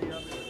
Gracias.